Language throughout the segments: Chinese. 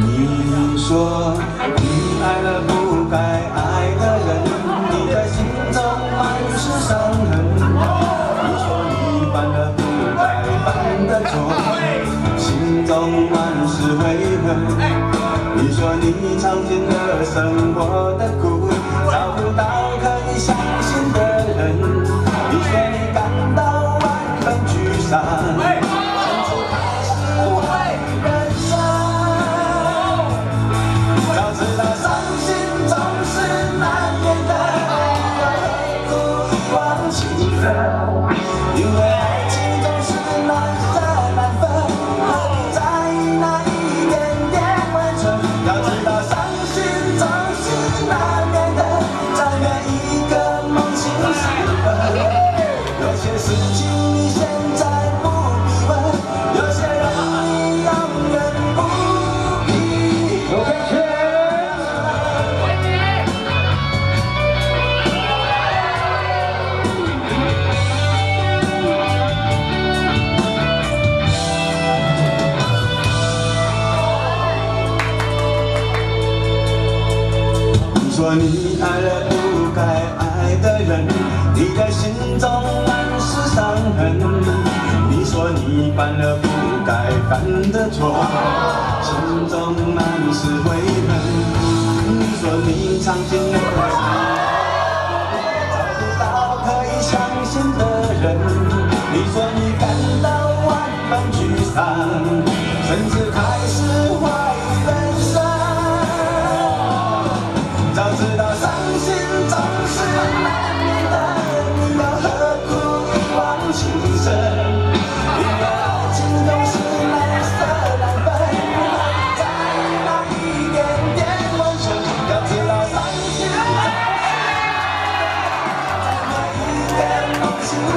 你说你爱了不该爱的人你的心中满是伤痕。你说你犯了不该犯的错心中满是悔恨你说你尝尽了生活你说你爱了不该爱的人，你的心中满是伤痕。你说你犯了不该犯的错，心中满是悔恨。你说你尝尽。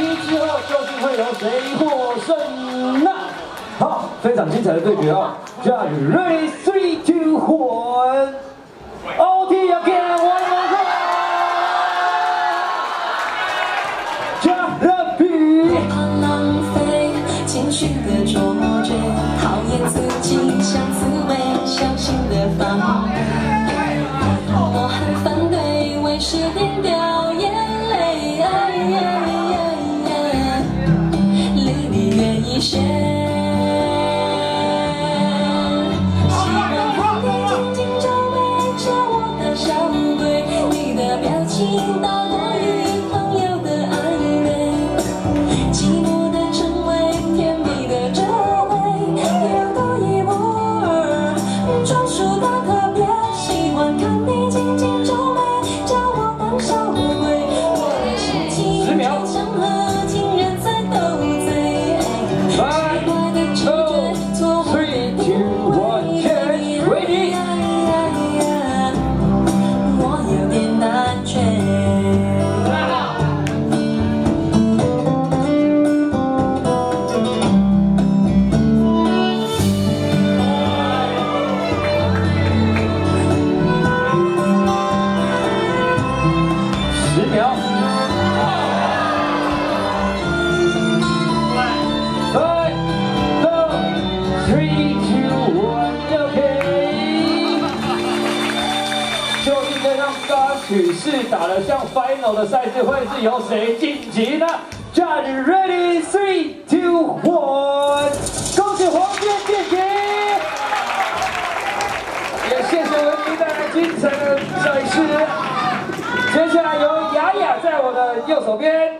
一之后究竟会有谁获胜呢好非常精彩的对决啊战瑞 three two one ok ok 加勒比别怕浪费许是打得像 final 的赛事，会是由谁晋级呢？Judge ready, three, two, one。恭喜黄健晋级。也谢谢文明带来精彩的赛事。接下来由雅雅在我的右手边。